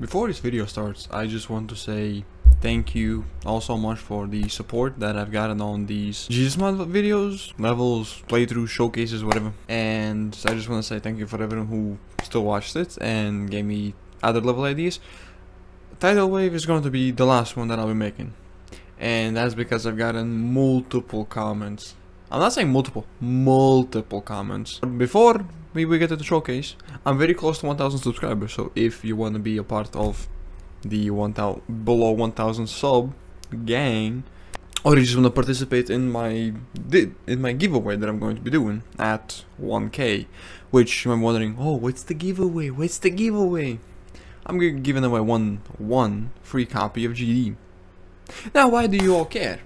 Before this video starts, I just want to say thank you all so much for the support that I've gotten on these Jesus Mod videos, levels, playthroughs, showcases, whatever. And I just want to say thank you for everyone who still watched it and gave me other level ideas. Tidal Wave is going to be the last one that I'll be making. And that's because I've gotten multiple comments. I'm not saying multiple, multiple comments. Before we, we get to the showcase, I'm very close to 1000 subscribers. So if you want to be a part of the 1000 below 1000 sub gang, or you just want to participate in my in my giveaway that I'm going to be doing at 1k, which I'm wondering, oh, what's the giveaway? What's the giveaway? I'm giving away one one free copy of GD. Now, why do you all care?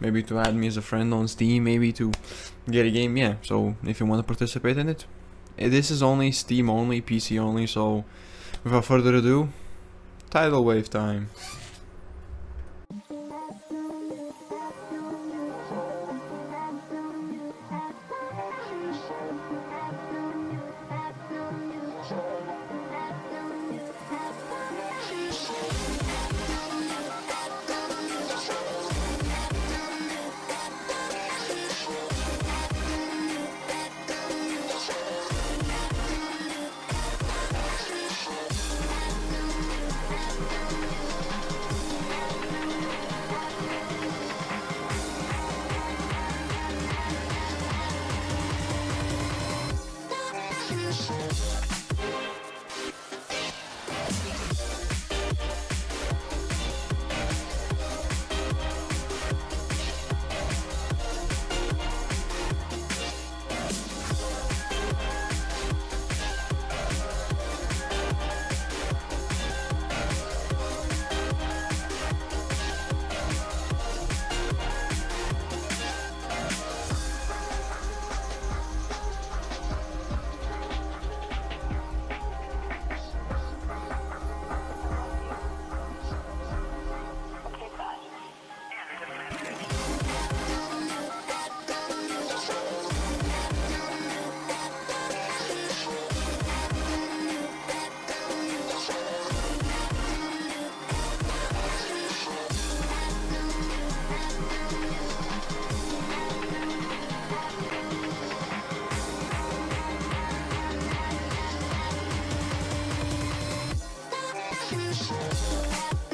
Maybe to add me as a friend on Steam, maybe to get a game, yeah. So if you want to participate in it, eh, this is only Steam only, PC only. So without further ado, tidal wave time. Yeah. Future.